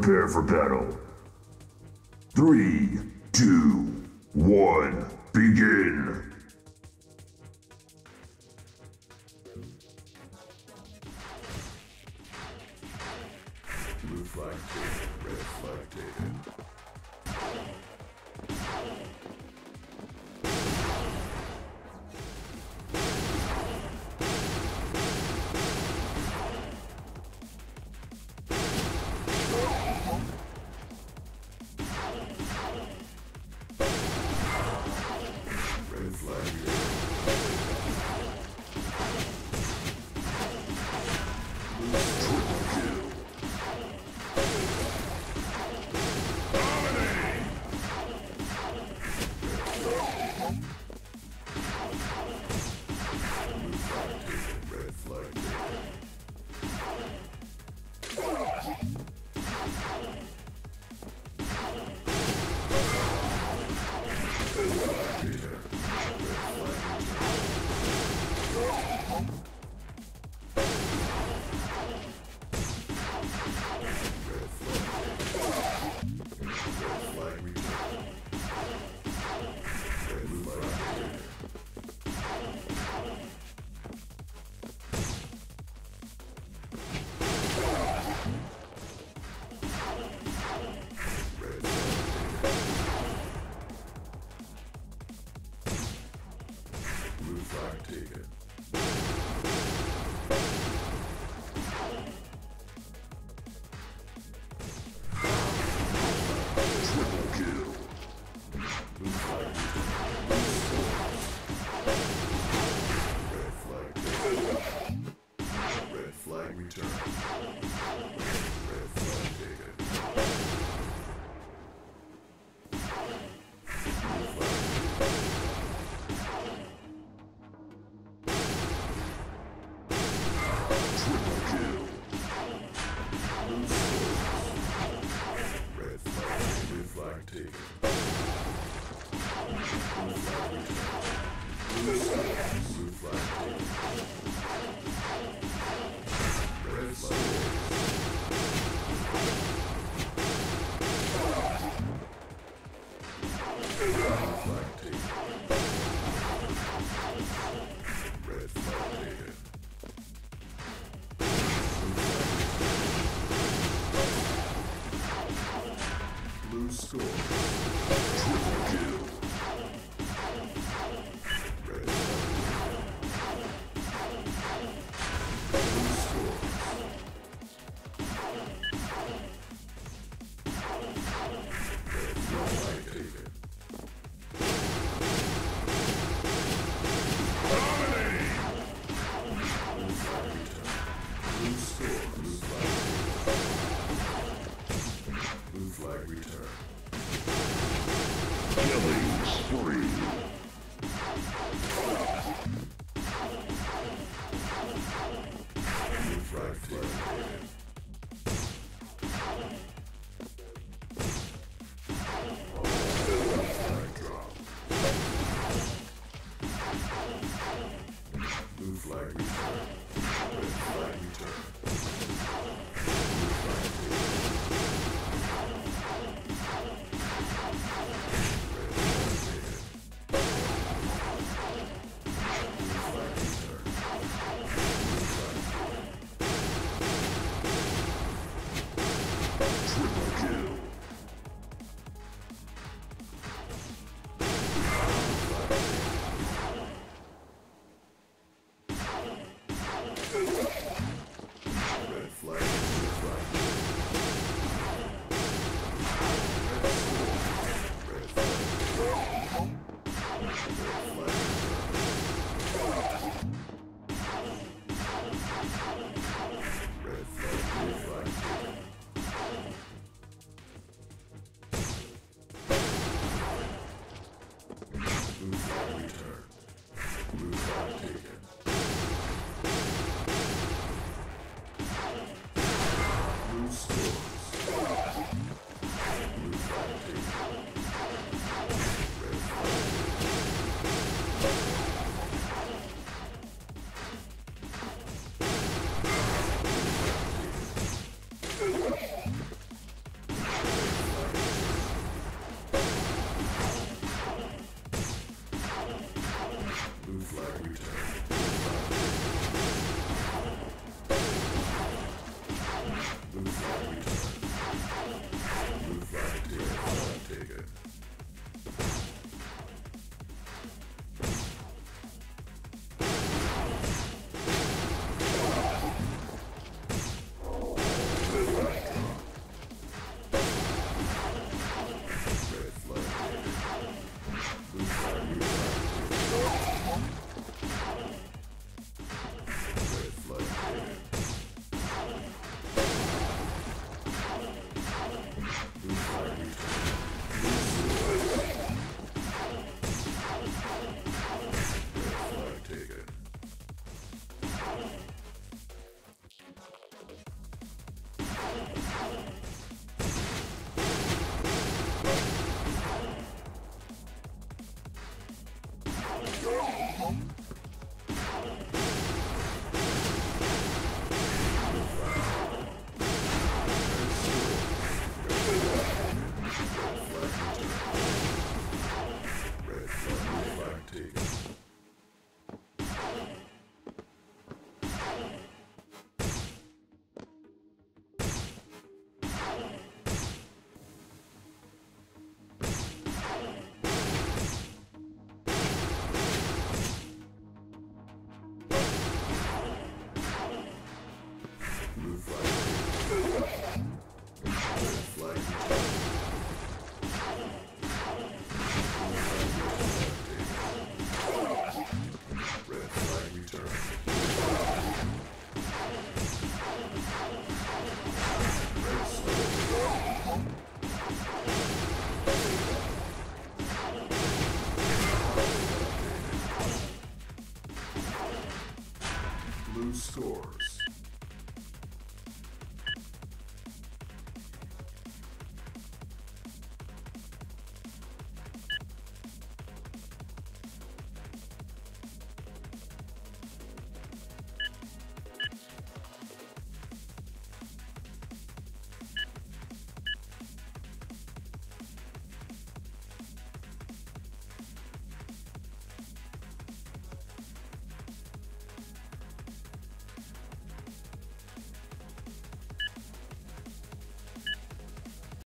Prepare for battle. Three, two, one, begin! I return. Red flag sword. flag return. Red flag return. Scores.